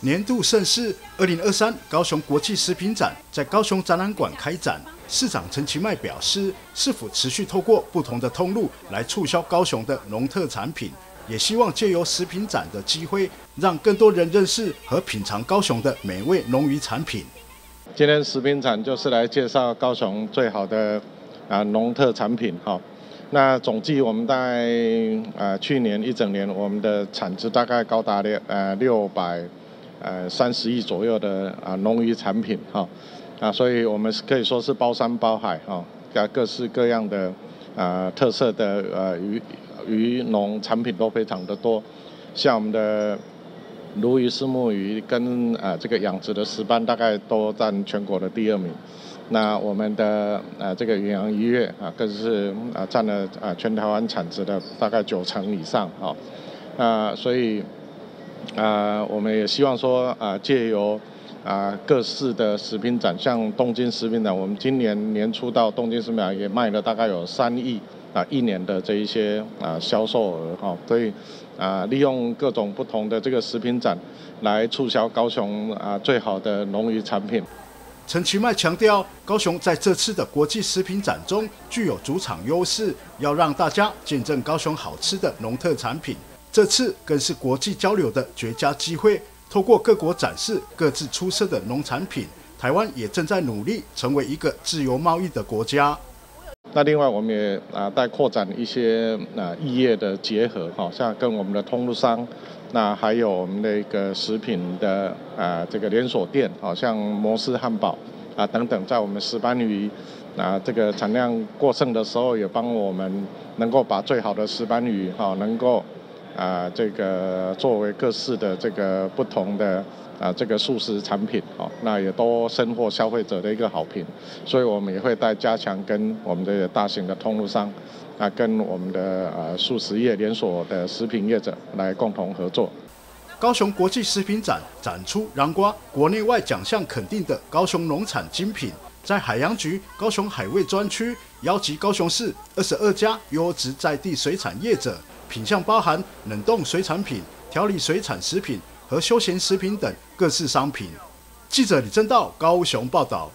年度盛事二零二三高雄国际食品展在高雄展览馆开展。市长陈其迈表示，是否持续透过不同的通路来促销高雄的农特产品，也希望借由食品展的机会，让更多人认识和品尝高雄的美味农渔产品。今天食品展就是来介绍高雄最好的啊农特产品哈。那总计我们在啊去年一整年，我们的产值大概高达六呃六百。呃，三十亿左右的啊农渔产品哈，啊，所以我们是可以说是包山包海哈，各各式各样的啊特色的呃鱼鱼农产品都非常的多，像我们的鲈鱼、丝木鱼跟啊这个养殖的石斑大概都占全国的第二名，那我们的呃这个远洋渔业啊更是啊占了啊全台湾产值的大概九成以上哈，啊所以。啊，我们也希望说啊，借由啊各式的食品展，像东京食品展，我们今年年初到东京食品展也卖了大概有三亿啊一年的这一些啊销售额哈，所以啊利用各种不同的这个食品展来促销高雄啊最好的农渔产品。陈其迈强调，高雄在这次的国际食品展中具有主场优势，要让大家见证高雄好吃的农特产品。这次更是国际交流的绝佳机会，透过各国展示各自出色的农产品，台湾也正在努力成为一个自由贸易的国家。那另外，我们也啊在扩展一些啊异业的结合，哈，像跟我们的通路商，那还有我们的一个食品的啊这个连锁店，好像摩斯汉堡啊等等，在我们石斑鱼啊这个产量过剩的时候，也帮我们能够把最好的石斑鱼哈能够。啊，这个作为各式的这个不同的啊，这个素食产品，哦，那也都深获消费者的一个好评，所以我们也会在加强跟我们的大型的通路商，啊，跟我们的呃素食业连锁的食品业者来共同合作。高雄国际食品展展出南瓜国内外奖项肯定的高雄农产精品，在海洋局高雄海味专区邀集高雄市二十二家优质在地水产业者。品项包含冷冻水产品、调理水产食品和休闲食品等各式商品。记者李正道高雄报道。